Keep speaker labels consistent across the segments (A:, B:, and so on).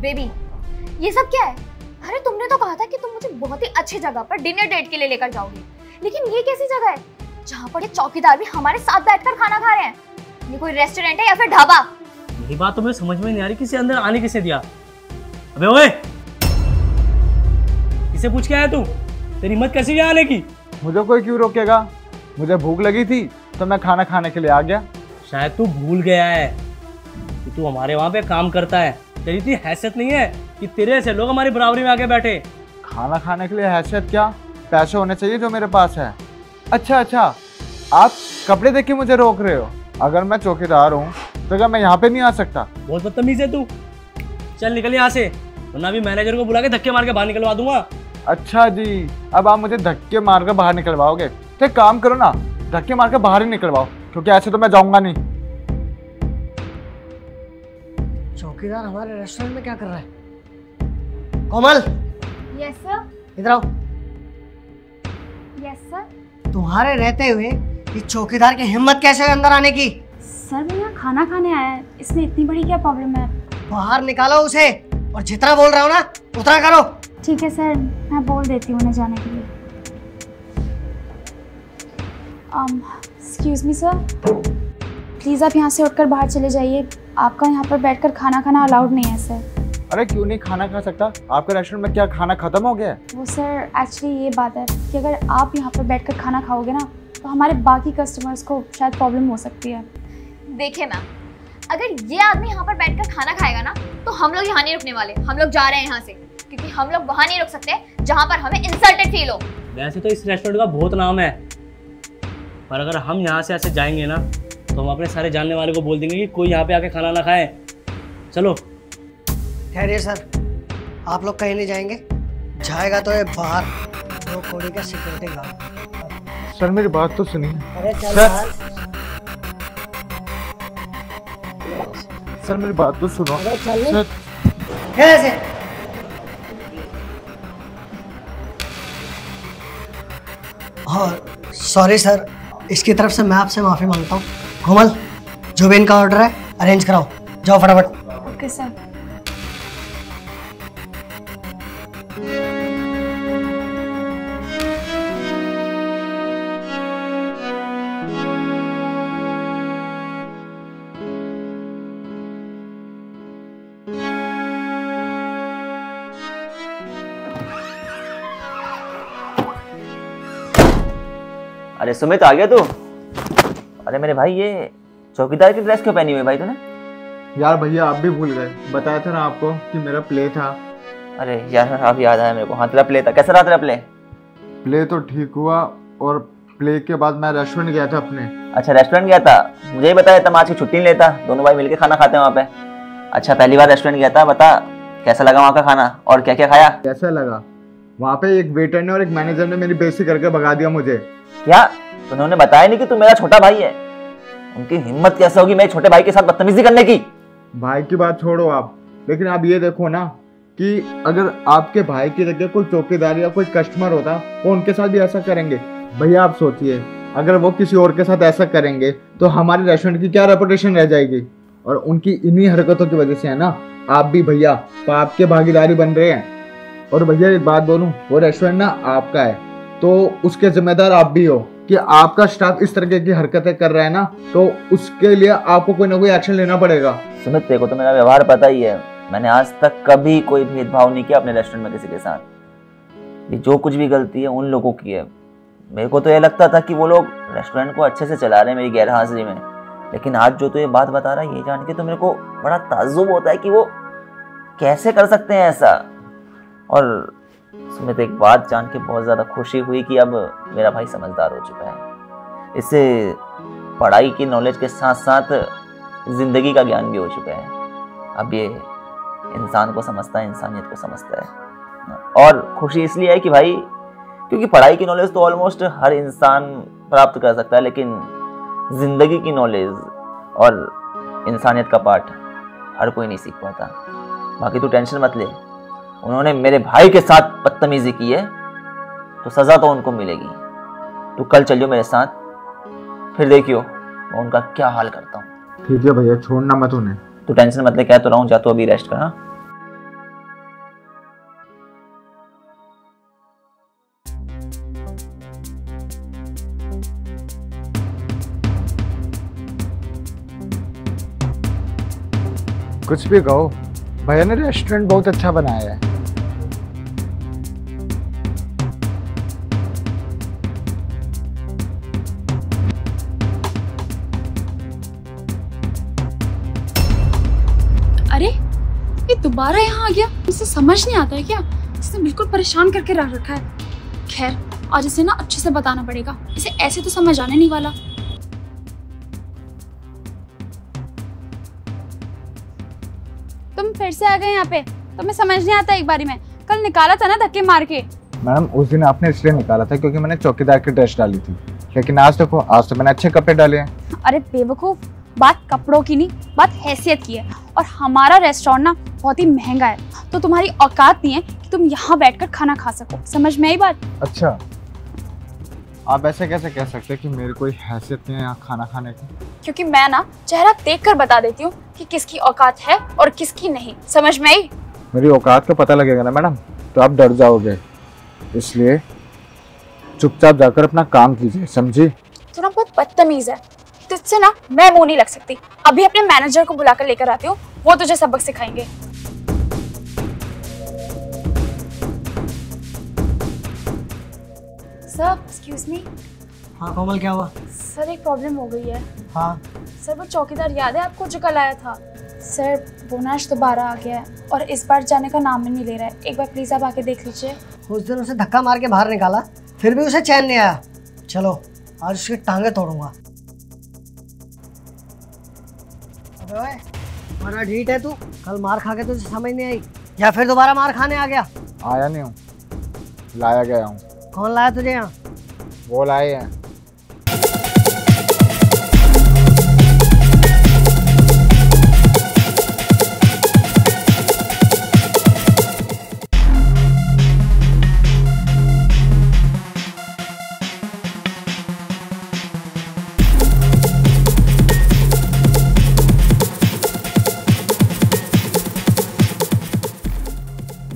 A: Baby ये सब क्या है? अरे तुमने तो कहा था कि तुम मुझे बहुत ही अच्छी जगह पर डिनर डेट के लिए लेकर जाओगे। लेकिन ये कैसी जगह है? जहाँ पर ये चौकीदार भी हमारे साथ बैठकर खाना खा रहे हैं। ये कोई रेस्टोरेंट है या फिर ढाबा?
B: यही बात तो मुझे समझ में नहीं आ रही किसी अंदर आने किसे दिया? अबे ओए! किसे पूछ के आया तू? तेरी हिम्मत कैसी आने की?
C: मुझे कोई क्यों रोकेगा? मुझे भूख लगी थी तो मैं खाना खाने के लिए आ गया।
B: शायद तू भूल गया है कि तू हमारे वहाँ पे काम करता है। तेरी इतनी हैसियत नहीं है कि तेरे से लोग हमारी बराबरी में आके बैठे।
C: खाना खाने के लिए हैसियत क्या? पैसे होने चाहिए जो मेरे पास है। अच्छा अच्छा आप कपड़े देख के मुझे रोक रहे हो। अगर मैं चौकीदार हूँ तो क्या मैं यहाँ पे नहीं आ सकता?
B: बहुत बदतमीज है तू। चल निकल यहाँ से वरना अभी मैनेजर को बुला के धक्के मार के बाहर निकलवा दूँगा।
C: अच्छा जी अब आप मुझे धक्के मार कर बाहर निकलवाओगे। तो काम करो ना धक्के मार कर बाहर ही निकलवाओ क्योंकि ऐसे तो मैं जाऊँगा नहीं।
D: चौकीदार हमारे रेस्टोरेंट में क्या कर रहा है? कोमल!
A: यस सर
D: इधर आओ।
A: यस सर
D: तुम्हारे रहते हुए ये चौकीदार की हिम्मत कैसे अंदर आने की?
E: सर मैं यहाँ खाना खाने आया है। इसमें इतनी बड़ी क्या प्रॉब्लम है?
D: बाहर निकालो उसे और जितना बोल रहा हूँ ना उतना करो।
E: ठीक है सर मैं बोल देती हूँ उन्हें जाने के लिए। एक्सक्यूज मी सर प्लीज़ आप यहाँ से उठकर बाहर चले जाइए। आपका यहाँ पर बैठकर खाना खाना अलाउड नहीं है सर
C: अरे क्यों नहीं खाना खा सकता? आपके रेस्टोरेंट में क्या खाना खत्म हो गया है?
E: वो सर एक्चुअली ये बात है कि अगर आप यहाँ पर बैठकर खाना खाओगे ना तो हमारे बाकी कस्टमर्स को शायद प्रॉब्लम हो सकती है।
A: देखिए मैम अगर ये आदमी यहाँ पर बैठकर खाना खाएगा ना तो हम लोग यहाँ नहीं रुकने वाले। हम लोग जा रहे हैं यहाँ से क्योंकि हम लोग वहाँ नहीं रुक सकते जहाँ पर हमें इंसल्टेड फील हो।
B: वैसे तो इस रेस्टोरेंट का बहुत नाम है पर अगर हम यहाँ से ऐसे जाएँगे ना तो हम अपने सारे जानने वाले को बोल देंगे कि कोई यहाँ पे आके खाना ना खाए। चलो।
D: ठहरिए सर आप लोग कहीं नहीं जाएँगे? जाएगा तो ये बाहर। दो कोड़ी का सिक्योरिटी गार्ड
C: सर मेरी बात तो सुनिए।
D: अरे चल
C: सर। सर मेरी बात तो सुनो।
D: अरे चल।
C: सर।
D: कैसे और सॉरी सर। इसकी तरफ़ से मैं आपसे माफ़ी माँगता हूँ। कोमल जो भी इनका ऑर्डर है अरेंज कराओ। जाओ फटाफट।
E: ओके सर
F: अरे सुमित आ गया तू? अरे मेरे भाई ये चौकीदार की ड्रेस क्यों पहनी हुई भाई तूने?
C: यार भैया आप भी भूल गए। बताया था ना आपको कि मेरा प्ले था।
F: अरे यार अब याद आया मेरे को। हाँ तेरा प्ले था। कैसा रहा तेरा प्ले
C: प्ले तो ठीक हुआ और प्ले के बाद मैं रेस्टोरेंट गया था अपने।
F: अच्छा रेस्टोरेंट गया था? मुझे ही बताया था मैं आज की छुट्टी नहीं लेता। दोनों भाई मिलके खाना खाते हैं वहाँ पे। अच्छा पहली बार रेस्टोरेंट गया था बता कैसा लगा वहाँ का खाना? और क्या क्या खाया?
C: कैसा लगा? वहाँ पे एक वेटर ने और एक मैनेजर ने मेरी बेइज्जती करके भगा दिया मुझे।
F: क्या? उन्होंने बताया नहीं कि तू मेरा छोटा भाई है। उनकी हिम्मत कैसे होगी मेरे छोटे भाई के साथ बदतमीजी करने की?
C: भाई की बात छोड़ो आप। लेकिन आप ये देखो ना कि अगर आपके भाई की जगह कोई चौकीदार या कोई कस्टमर होता, वो उनके साथ भी ऐसा करेंगे। भैया आप सोचिए, अगर वो किसी और के साथ ऐसा करेंगे तो हमारे रेस्टोरेंट की क्या रेपुटेशन रह जाएगी? और उनकी इन्हीं हरकतों की वजह से है ना, आप भी भैया पाप के भागीदारी बन रहे हैं। और भैया एक बात बोलूँ, वो रेस्टोरेंट ना आपका है तो उसके जिम्मेदार आप भी हो। कि आपका स्टाफ इस तरह की हरकतें कर रहा है ना तो उसके लिए आपको कोई ना कोई एक्शन लेना पड़ेगा।
F: सुमित, तेरे को तो मेरा व्यवहार पता ही है। मैंने आज तक कभी कोई भेदभाव नहीं किया अपने रेस्टोरेंट में किसी के साथ। ये जो कुछ भी गलती है, उन लोगों की है। मेरे को तो ये लगता था कि वो लोग रेस्टोरेंट को अच्छे से चला रहे हैं मेरी गैर हाजिरी में। लेकिन आज जो तो ये बात बता रहा है, ये जान के तो मेरे को बड़ा ताजुब होता है कि वो कैसे कर सकते हैं ऐसा। और सुमित एक बात जान के बहुत ज़्यादा खुशी हुई कि अब मेरा भाई समझदार हो चुका है। इससे पढ़ाई की नॉलेज के साथ साथ ज़िंदगी का ज्ञान भी हो चुका है। अब ये इंसान को समझता है, इंसानियत को समझता है। और खुशी इसलिए है कि भाई, क्योंकि पढ़ाई की नॉलेज तो ऑलमोस्ट हर इंसान प्राप्त कर सकता है, लेकिन ज़िंदगी की नॉलेज और इंसानियत का पाठ हर कोई नहीं सीख पाता। बाकी तू टेंशन मत ले। उन्होंने मेरे भाई के साथ बदतमीजी की है तो सज़ा तो उनको मिलेगी। तो कल चलियो मेरे साथ फिर देखियो मैं उनका क्या हाल करता हूँ।
C: ठीक है भैया छोड़ना मत उन्हें।
F: तो टेंशन मत ले कह तो रहा हूँ जा तो अभी रेस्ट करा हाँ।
C: कुछ भी कहो भैया ने रेस्टोरेंट बहुत अच्छा बनाया है।
E: दोबारा यहाँ आ गया? इसे समझ नहीं आता है क्या? इसने बिल्कुल परेशान करके रख रखा है। खैर आज इसे ना अच्छे से बताना पड़ेगा। इसे ऐसे तो समझ आने नहीं वाला। तुम फिर से आ गए यहाँ पे। तुम्हें समझ नहीं आता एक बारी में। कल निकाला था ना धक्के मार के।
C: मैडम उस दिन आपने इसलिए निकाला था क्योंकि मैंने चौकीदार की ड्रेस डाली थी। लेकिन आज देखो आज तो मैंने अच्छे कपड़े डाले हैं।
E: अरे बेवकूफ़। बात कपड़ों की नहीं बात हैसियत की है। और हमारा रेस्टोरेंट ना बहुत ही महँगा है। तो तुम्हारी औकात नहीं है कि तुम यहाँ बैठकर खाना खा सको। समझ में आई बात?
C: अच्छा। आप ऐसे कैसे कह सकते हैं कि मेरी कोई हैसियत नहीं है यहाँ खाना खाने की?
E: क्योंकि मैं ना चेहरा देख कर बता देती हूँ कि किसकी औकात है और किसकी नहीं। समझ में आई?
C: मेरी औकात का पता लगेगा ना मैडम। तो आप डर जाओगे। इसलिए चुपचाप जाकर अपना काम कीजिए समझी?
E: तू ना बहुत बदतमीज है। तुझसे ना मैं मुँह नहीं लग सकती। अभी अपने मैनेजर को बुलाकर लेकर आती हूँ वो तुझे सबक सिखाएँगे। सर एक्सक्यूज मी
D: हाँ कोमल क्या हुआ?
E: सर एक प्रॉब्लम हो गई है।
D: हाँ।
E: सर वो चौकीदार याद है आपको जो कल आया था? सर बोनाश दोबारा आ गया है और इस बार जाने का नाम ही नहीं ले रहा है। एक बार प्लीज़ आप आके देख लीजिए।
D: उस दिन उसे धक्का मार के बाहर निकाला फिर भी उसे चैन नहीं आया। चलो आज उसकी टांगे तोड़ूँगा। बड़ा ढीठ है तू। कल मार खा के तुझे समझ नहीं आई या फिर दोबारा मार खाने आ गया?
C: आया नहीं हूँ लाया गया हूँ।
D: कौन लाया तुझे यहाँ?
C: वो लाए हैं।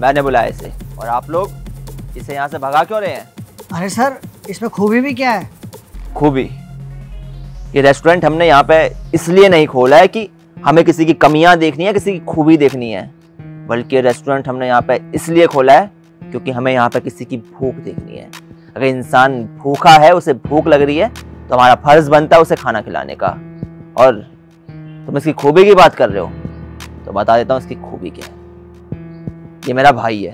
F: मैंने बुलाया इसे। और आप लोग इसे यहाँ से भगा क्यों रहे हैं?
D: अरे सर इसमें खूबी भी क्या है?
F: खूबी? ये रेस्टोरेंट हमने यहाँ पे इसलिए नहीं खोला है कि हमें किसी की कमियाँ देखनी है किसी की खूबी देखनी है। बल्कि ये रेस्टोरेंट हमने यहाँ पे इसलिए खोला है क्योंकि हमें यहाँ पे किसी की भूख देखनी है। अगर इंसान भूखा है उसे भूख लग रही है तो हमारा फ़र्ज़ बनता है उसे खाना खिलाने का। और तुम इसकी खूबी की बात कर रहे हो तो बता देता हूँ इसकी खूबी क्या है। ये मेरा भाई है।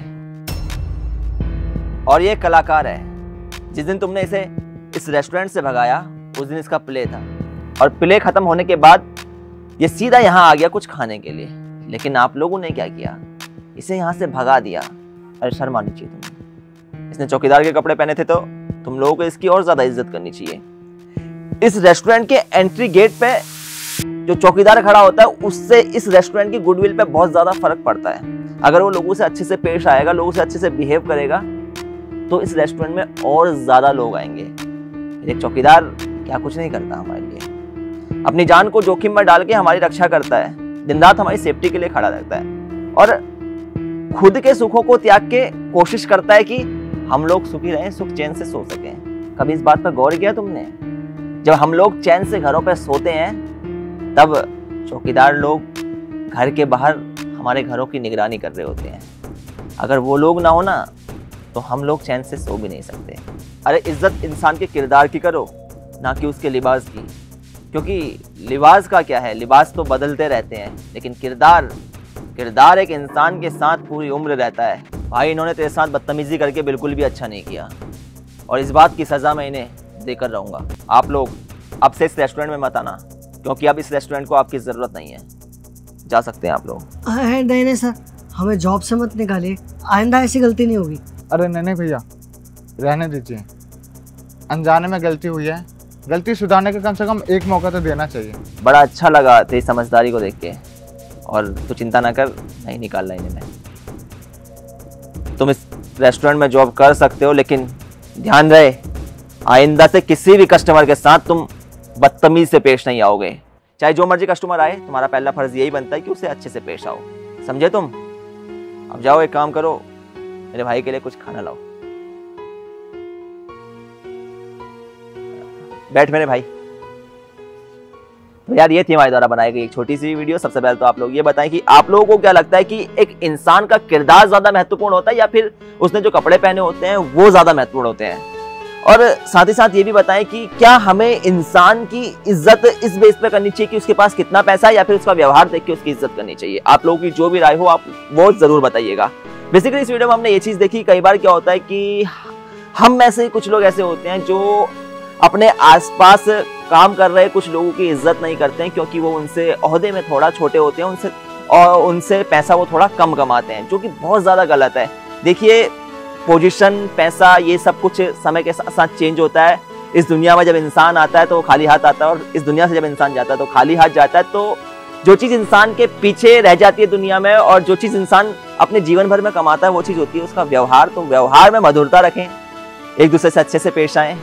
F: और ये कलाकार है। जिस दिन तुमने इसे इस रेस्टोरेंट से भगाया, उस दिन इसका प्ले था। और प्ले खत्म होने के बाद ये सीधा यहाँ आ गया कुछ खाने के लिए। लेकिन आप लोगों ने क्या किया? इसे यहाँ से भगा दिया। अरे, शर्म आनी चाहिए तुम्हें। इसने चौकीदार के कपड़े पहने थे तो तुम लोगों को इसकी और ज़्यादा इज़्ज़त करनी चाहिए। इस रेस्टोरेंट के एंट्री गेट पे जो चौकीदार खड़ा होता है, उससे इस रेस्टोरेंट की गुडविल पे बहुत ज़्यादा फ़र्क पड़ता है। अगर वो लोगों से अच्छे से पेश आएगा, लोगों से अच्छे से बिहेव करेगा तो इस रेस्टोरेंट में और ज़्यादा लोग आएँगे। एक चौकीदार क्या कुछ नहीं करता हमारे लिए। अपनी जान को जोखिम में डाल के हमारी रक्षा करता है। दिन रात हमारी सेफ्टी के लिए खड़ा रहता है। और खुद के सुखों को त्याग के कोशिश करता है कि हम लोग सुखी रहें, सुख चैन से सो सकें। कभी इस बात पर गौर किया तुमने? जब हम लोग चैन से घरों पर सोते हैं तब चौकीदार लोग घर के बाहर हमारे घरों की निगरानी कर रहे होते हैं। अगर वो लोग ना हो ना तो हम लोग चैन से सो भी नहीं सकते। अरे, इज़्ज़त इंसान के किरदार की करो, ना कि उसके लिबास की। क्योंकि लिबास का क्या है? लिबास तो बदलते रहते हैं, लेकिन किरदार किरदार एक इंसान के साथ पूरी उम्र रहता है। भाई, इन्होंने तेरे साथ बदतमीजी करके बिल्कुल भी अच्छा नहीं किया। और इस बात की सज़ा मैं इन्हें देकर रहूँगा। आप लोग, अब से इस रेस्टोरेंट में मत आना। क्योंकि अब इस रेस्टोरेंट को आपकी ज़रूरत नहीं है। जा सकते हैं आप लोग।
D: नहीं नहीं सर हमें जॉब से मत निकालिए। आइंदा ऐसी गलती नहीं होगी।
C: अरे नहीं नहीं भैया रहने दीजिए। अनजाने में गलती हुई है। गलती सुधारने का कम से कम एक मौका तो देना चाहिए।
F: बड़ा अच्छा लगा तेरी समझदारी को देख के। और तू चिंता ना कर नहीं निकालना इन्हें। मैं तुम इस रेस्टोरेंट में जॉब कर सकते हो लेकिन ध्यान रहे आइंदा से किसी भी कस्टमर के साथ तुम बदतमीज से पेश नहीं आओगे। चाहे जो मर्ज़ी कस्टमर आए, तुम्हारा पहला फ़र्ज़ यही बनता है कि उसे अच्छे से पेश आओ। समझे तुम? अब जाओ, एक काम करो। मेरे भाई के लिए कुछ खाना लाओ। बैठ मेरे भाई। तो यार, ये थी हमारे द्वारा बनाई गई एक छोटी सी वीडियो सबसे पहले तो आप लोग ये बताएँ कि आप लोगों को क्या लगता है कि एक इंसान का किरदार ज़्यादा महत्वपूर्ण होता है या फिर उसने जो कपड़े पहने होते हैं, वो ज़्यादा महत्वपूर्ण होते हैं? और साथ ही साथ ये भी बताएँ कि क्या हमें इंसान की इज़्ज़त इस बेस पर करनी चाहिए कि उसके पास कितना पैसा है या फिर उसका व्यवहार देख के उसकी इज़्ज़त करनी चाहिए? आप लोगों की जो भी राय हो, आप वो ज़रूर बताइएगा। बेसिकली इस वीडियो में हमने ये चीज़ देखी, कई बार क्या होता है कि हम में से कुछ लोग ऐसे होते हैं जो अपने आसपास काम कर रहे कुछ लोगों की इज़्ज़त नहीं करते हैं क्योंकि वो उनसे अहदे में थोड़ा छोटे होते हैं, उनसे, और उनसे पैसा वो थोड़ा कम कमाते हैं, जो कि बहुत ज़्यादा गलत है। देखिए पोजीशन पैसा, ये सब कुछ समय के साथ साथ चेंज होता है। इस दुनिया में जब इंसान आता है तो खाली हाथ आता है और इस दुनिया से जब इंसान जाता है तो खाली हाथ जाता है तो जो चीज़ इंसान के पीछे रह जाती है दुनिया में और जो चीज़ इंसान अपने जीवन भर में कमाता है, वो चीज़ होती है उसका व्यवहार। तो व्यवहार में मधुरता रखें, एक दूसरे से अच्छे से पेश आए।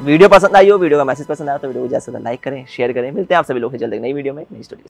F: वीडियो पसंद आई हो, वीडियो का मैसेज पसंद आया तो वीडियो को ज़्यादा से लाइक करें शेयर करें। मिलते हैं आप सभी लोग से जल्द नई वीडियो में, नई स्टोरी